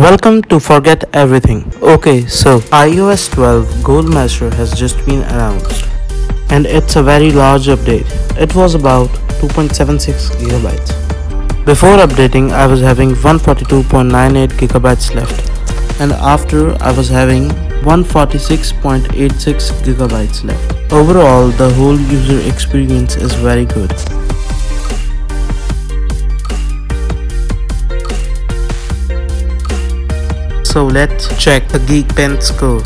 Welcome to Forget Everything. Okay, so iOS 12 Gold Master has just been announced and it's a very large update. It was about 2.76 gigabytes. Before updating, I was having 142.98 gigabytes left and after I was having 146.86 gigabytes left. Overall, the whole user experience is very good. So let's check the Geekbench score.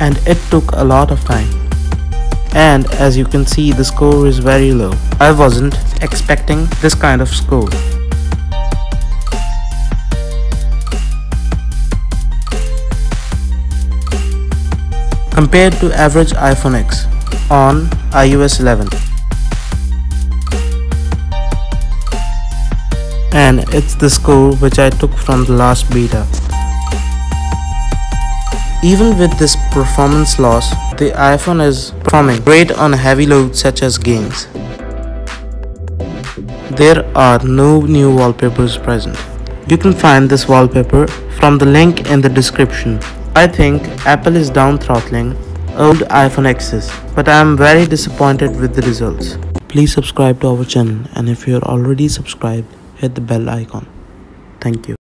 And it took a lot of time. And as you can see the score is very low. I wasn't expecting this kind of score. Compared to average iPhone X on iOS 11. And it's the score which I took from the last beta. Even with this performance loss, the iPhone is performing great on heavy loads such as games. There are no new wallpapers present. You can find this wallpaper from the link in the description. I think Apple is down throttling old iPhone X's, but I am very disappointed with the results. Please subscribe to our channel and if you are already subscribed, hit the bell icon. Thank you.